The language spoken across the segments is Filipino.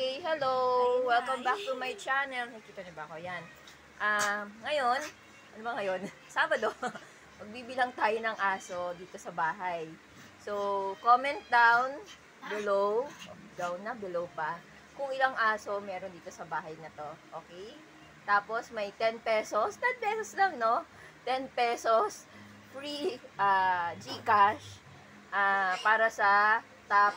Okay, hello! Welcome back to my channel. Nakikita niyo ba ako? Yan. Ah, ngayon, ano ba ngayon? Sabado. Magbibilang tayo ng aso dito sa bahay. So, comment down below, down na, below pa, kung ilang aso meron dito sa bahay na to. Okay? Tapos, may 10 pesos. 10 pesos lang, no? 10 pesos free ah, Gcash ah, para sa top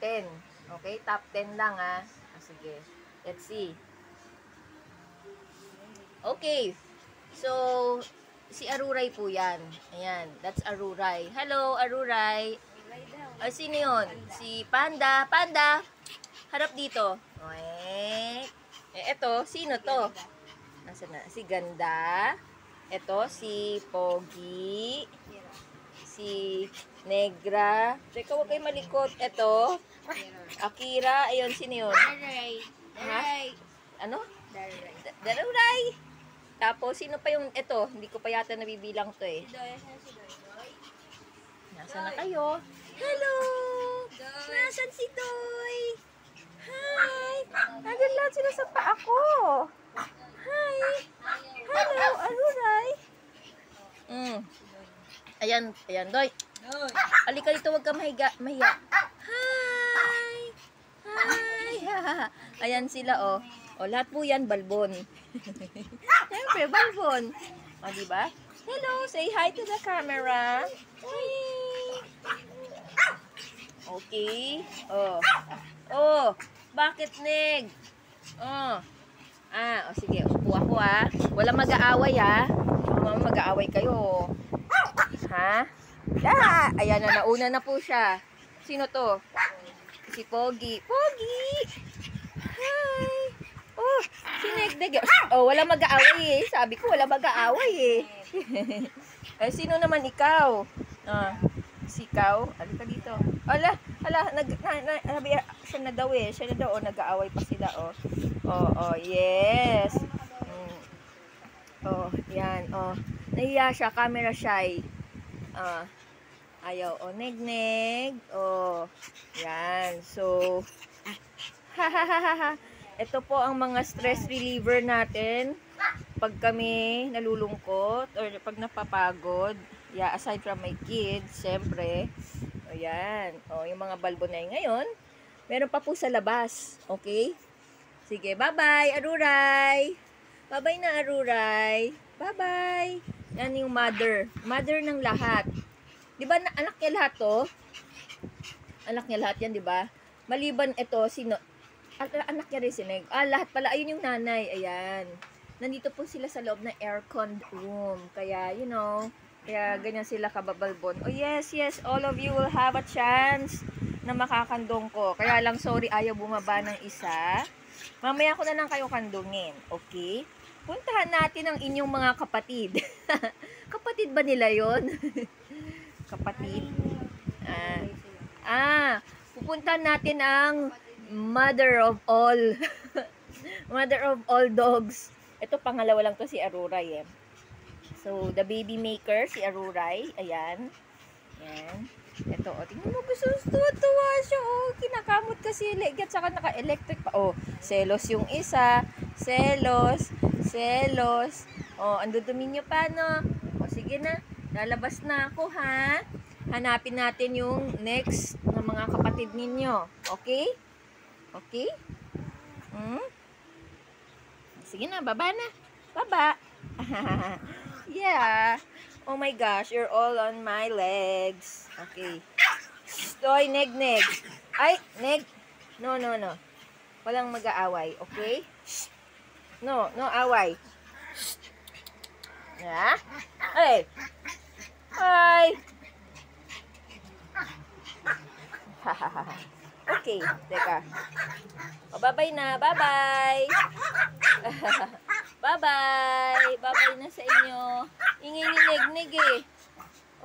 10. Okay? Top 10 lang, ah. ah sige. Let's see. Okay. So, si Aruray po yan. Ayan. That's Aruray. Hello, Aruray. Ah, sino yun? Si Panda. Panda! Harap dito. Okay. Eh, eto, sino to? Nasaan na? Si Ganda. Eto, si Pogi. Si Negra. Teka, huwag kayo malikot. Eto, Akira. Ayun, sino yun? Daray. Daray. Ano? Daray. Da- Daruray. Tapos, sino pa yung, eto, hindi ko pa yata nabibilang to eh. Doy, saan si Doy? Doy? Nasaan na kayo? Hello! Doy. Nasaan si Doy? Hi! Nandun lahat sila sa paa ko. Hi! Hello, Aruray! Mm. Ayan, ayan, Doy. Doy. Alika dito, huwag ka mahiga, mahiya. Hi! Hi! Ayan sila, oh. O, lahat po yan, balbon. Siyempre, balbon. O, diba? Hello, say hi to the camera. Hi! Okay. Oh. Oh, bakit, Neg? Oh. Ah, o sige, upo ako ah. Walang mag-aaway ah. Mga mag-aaway kayo. Ha? Yeah! Ayan na, nauna na po siya. Sino to? Si Pogi. Pogi! Hi! Oh, si Negdeg. Oh, wala mag-aaway eh. Sabi ko, wala mag-aaway eh. eh, sino naman ikaw? Ah, si ikaw? Alika dito. Ala, ala, nag, na, na, sabi, siya na daw eh. Siya na daw, oh, nag-aaway pa sila, oh. Oh, oh, yes. Mm. Oh, yan, oh. Nahiya siya, camera shy. Ah, ayaw, oh, neg-neg. Oh, yan. So. Ito po ang mga stress reliever natin pag kami nalulungkot or pag napapagod. Yeah, aside from my kids, syempre. O yan. O, yung mga balbo na yun. ngayon, meron pa po sa labas. Okay? Sige, bye-bye, Aruray! Bye-bye na, Aruray! Bye-bye! Yan yung mother. Mother ng lahat. Di ba, na- anak niya lahat to? Anak niya lahat yan, di ba? Maliban ito, sino? An- anak niya rin si Neg. Ah, lahat pala. Ayun yung nanay. Ayan. Nandito po sila sa loob ng aircon room. Kaya, you know, kaya ganyan sila kababalbon. Oh, yes, yes. All of you will have a chance na makakandong ko. Kaya lang, sorry, ayaw bumaba ng isa. Mamaya ko na lang kayo kandungin. Okay? Puntahan natin ang inyong mga kapatid. kapatid ba nila yon? kapatid? Ah, ah, pupuntahan natin ang mother of all. mother of all dogs. Ito, pangalawa lang to si Aruray eh. So, the baby maker, si Aruray. Ayan. Ayan. Ito, oh, tingnan mo, gusto tuwa siya, oh. Kinakamot kasi legat, saka naka-electric pa. Oh, selos yung isa. Selos. Selos. Oh, ang dudumi nyo pa, no? Oh, sige na. Lalabas na ako, ha? Hanapin natin yung next na mga kapatid ninyo. Okay? Okay? Hmm? Sige na, baba na. Baba. yeah. Oh my gosh, you're all on my legs. Okay. Stoy, neg, neg. Ay, neg. No, no, no. Walang mag-aaway, okay? No, no away. Yeah? Hey. Hi. okay, teka. O, bye-bye na. Bye-bye. bye-bye. Bye-bye na sa inyo. Ingay ni Neg-Neg eh.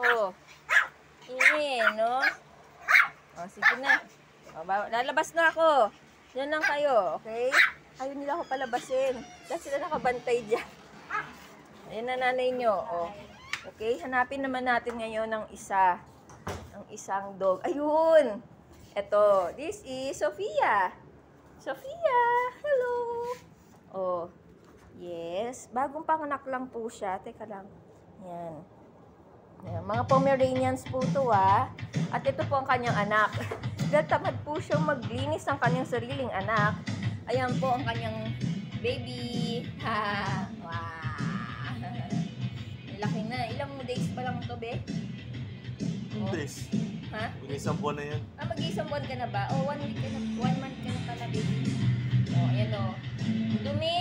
Oh. Ingay, no? O, sige na. O, ba- lalabas na ako. Yan lang kayo, okay? Ayaw nila ako palabasin. Dahil sila nakabantay dyan. Ayan na nanay nyo. O. Okay, hanapin naman natin ngayon ng isa. Ng isang dog. Ayun! Ito, this is Sophia. Sophia! Hello! Oh, yes. Bagong panganak lang po siya. Teka lang. Yan. Yan. Mga Pomeranians po to ah. At ito po ang kanyang anak. Dahil tamad po siyang maglinis ng kanyang sariling anak. Ayan po ang kanyang baby. Ha! Wow! Laki na. Ilang days pa lang to, be? Oh. Days. Ha? Isang buwan na yan. Ah, mag-isang buwan ka na ba? O, one week ka na, one month ka na pala, baby. Oh, ayan o. Dumi!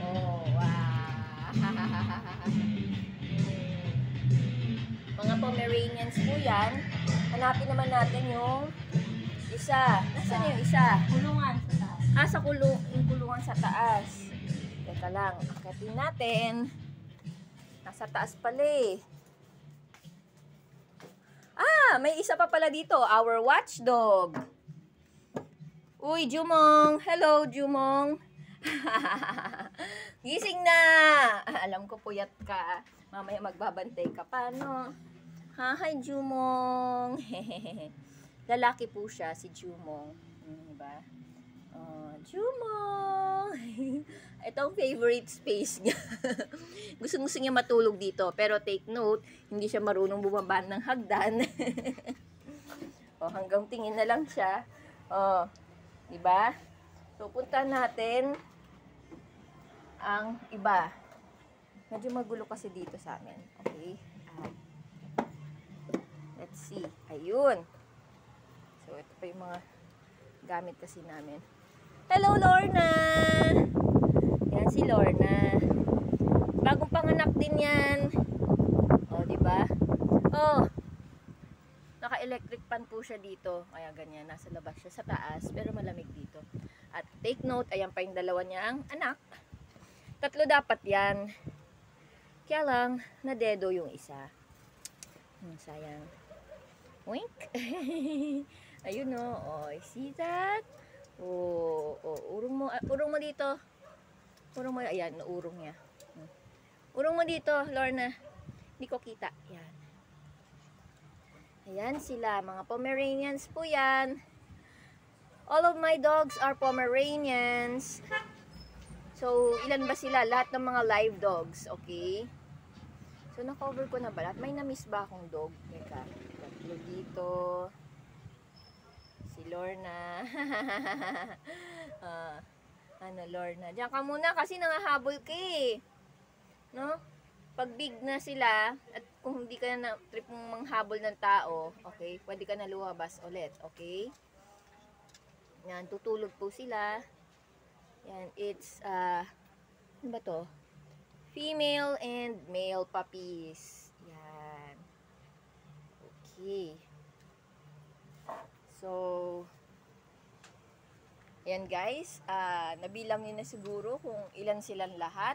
Oh, wow! Mga Pomeranians po yan. Hanapin naman natin yung isa. Nasaan yung isa? Kulungan sa taas. Ah, sa kulung, yung kulungan sa taas. Teka lang, akatin natin. Nasa taas pala eh. Ah, may isa pa pala dito. Our watchdog. Uy, Jumong. Hello, Jumong. Gising na. Alam ko puyat ka. Mamaya magbabantay ka pa, no? Ha, hi, Jumong. Lalaki po siya, si Jumong. Hmm, diba? Oh, Jumong. Ito ang favorite space niya. gusto gusto niya matulog dito. Pero take note, hindi siya marunong bumaba ng hagdan. oh, hanggang tingin na lang siya. Oh, di ba? So, punta natin ang iba. Medyo magulo kasi dito sa amin. Okay? Ah, let's see. Ayun. So, ito pa yung mga gamit kasi namin. Hello, Lorna! Yan si Lorna. Bagong panganak din yan. O, di ba? Oh, naka-electric fan po siya dito. Kaya ganyan, nasa labas siya sa taas, pero malamig dito. At take note, ayan pa yung dalawa niyang anak. Tatlo dapat yan. Kaya lang, nadedo yung isa. Hmm, sayang. Wink. Ayun o. Oh, see that? Oh, oh, urong mo, ah, urong mo dito. Urong mo, ayan, naurong niya. Hmm. Urong mo dito, Lorna. Hindi ko kita. Yan. Ayan sila, mga Pomeranians po yan. All of my dogs are Pomeranians. So, ilan ba sila? Lahat ng mga live dogs, okay? So, na-cover ko na ba lahat? May na-miss ba akong dog? Teka, tatlo dito. Si Lorna. Ah, ano, Lorna. Diyan ka muna kasi nangahabol ka eh. No? Pag big na sila, at kung hindi ka na trip mong manghabol ng tao, okay, pwede ka na luwabas ulit, okay? Yan, tutulog po sila. Yan, it's, uh, ano ba to? Female and male puppies. Yan. Okay. So, yan guys, ah nabilang niyo na siguro kung ilan silang lahat.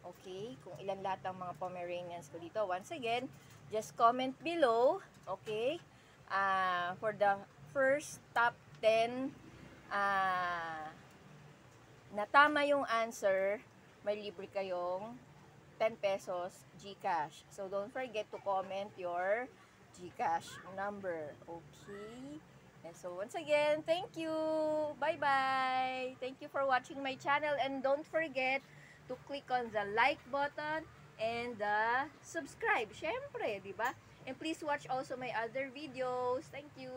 Okay, kung ilan lahat ang mga Pomeranians ko dito. Once again, just comment below, okay? Ah, for the first top 10 ah na tama yung answer, may libre kayong 10 pesos GCash. So don't forget to comment your GCash number. Okay? And so once again, thank you. Bye-bye. Thank you for watching my channel and don't forget to click on the like button and the subscribe. Syempre, di ba? And please watch also my other videos. Thank you.